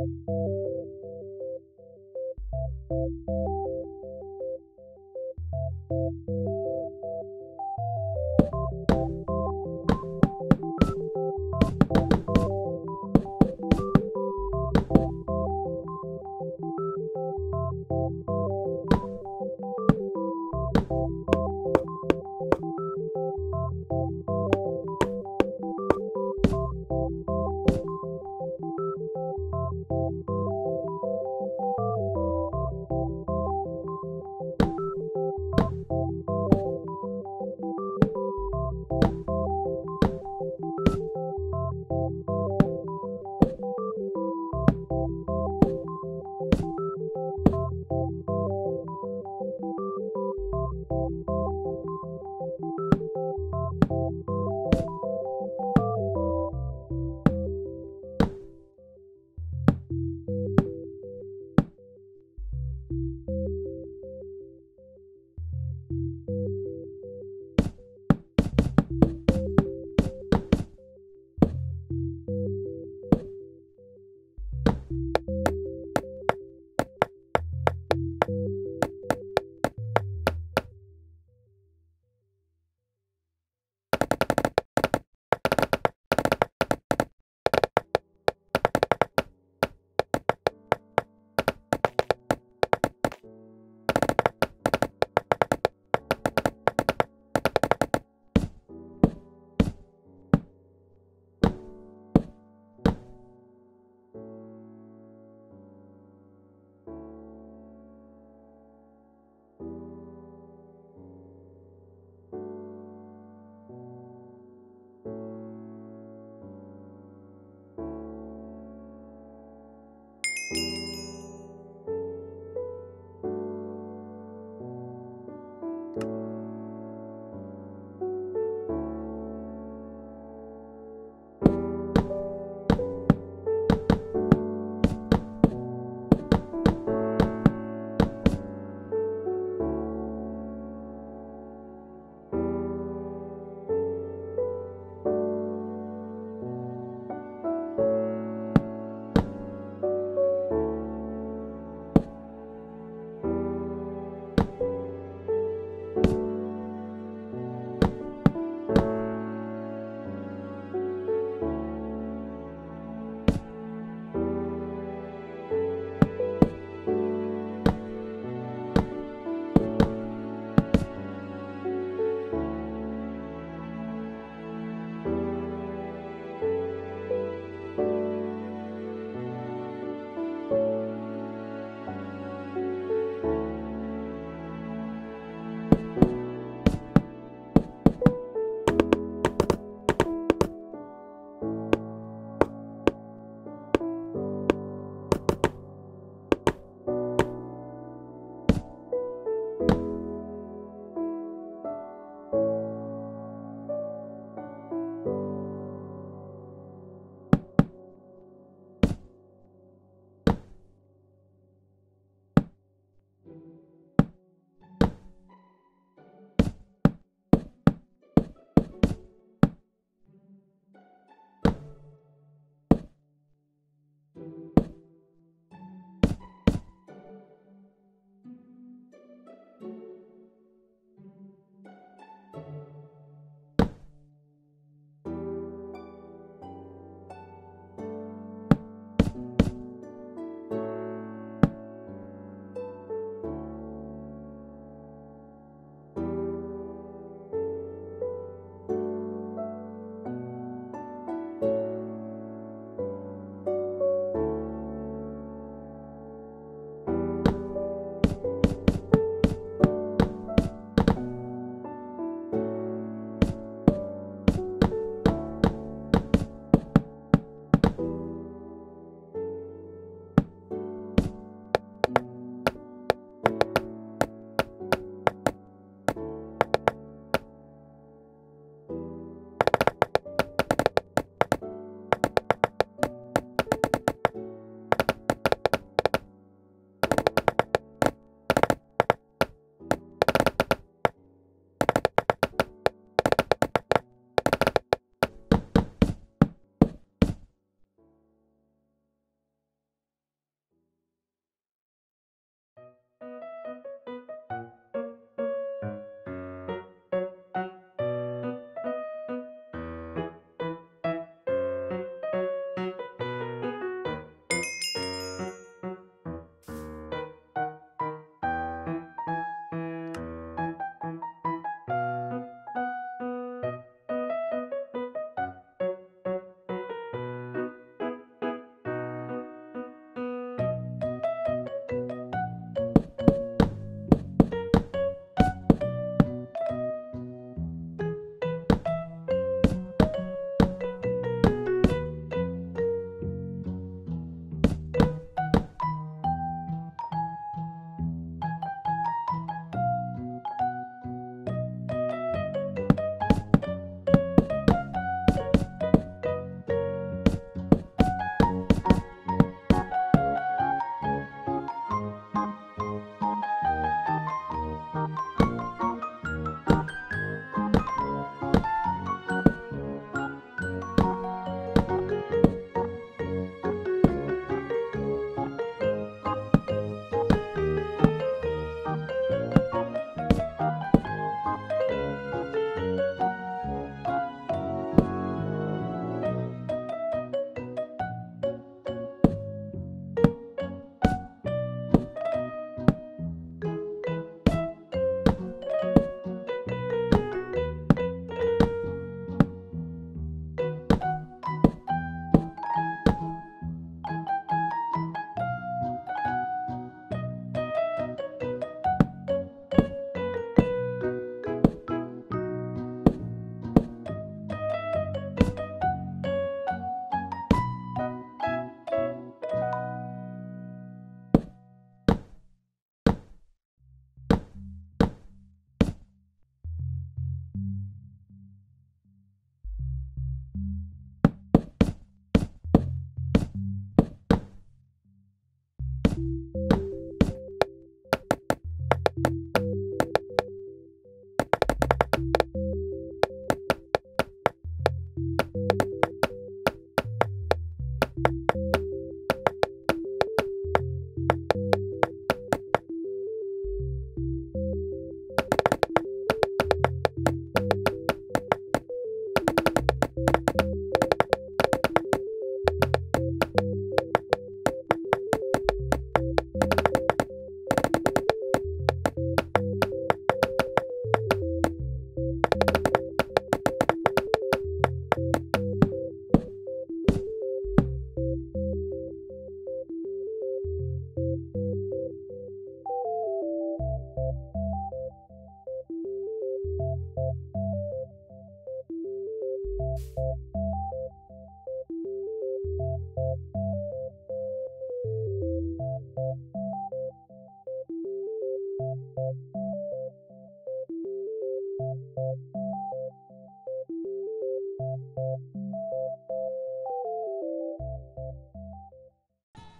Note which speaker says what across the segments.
Speaker 1: Thank you.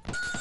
Speaker 1: you